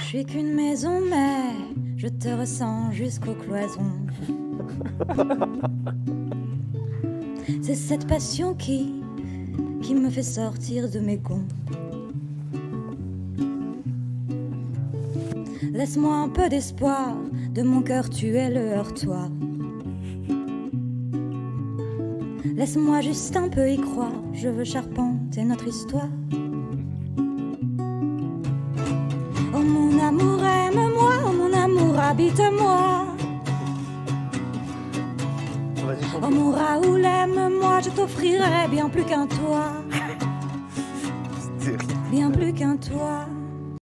Je suis qu'une maison, mais je te ressens jusqu'aux cloisons. C'est cette passion qui, me fait sortir de mes gonds. Laisse-moi un peu d'espoir, de mon cœur tu es le heurtoir. Laisse-moi juste un peu y croire, je veux charpenter notre histoire. Habite-moi. Oh mon Raoul, aime-moi, je t'offrirai bien plus qu'un toit, bien plus qu'un toit.